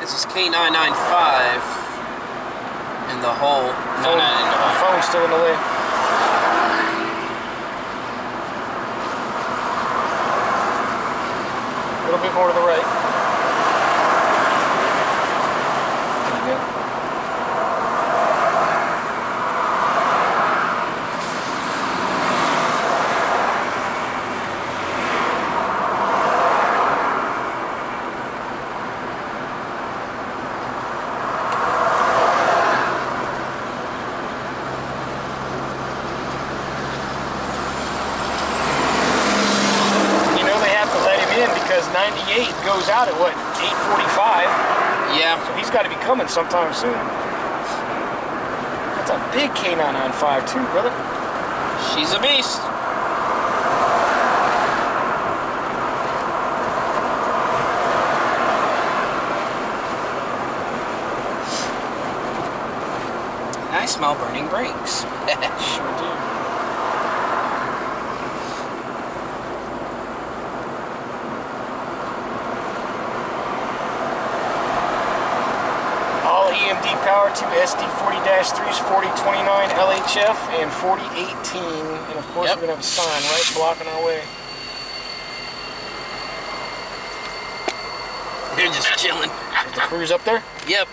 This is K995 in the hole. No, Phone, not in the hole. phone's still in the way. A little bit more to the right. 98 goes out at what 8:45. Yeah. So he's got to be coming sometime soon. That's a big K995 too, brother. She's a beast. I smell burning brakes. Sure do. EMD power two SD40-3s, 4029 LHF, and 4018. And of course, Yep. we're going to have a sign right blocking our way. They're just chilling. Is the cruise up there? Yep.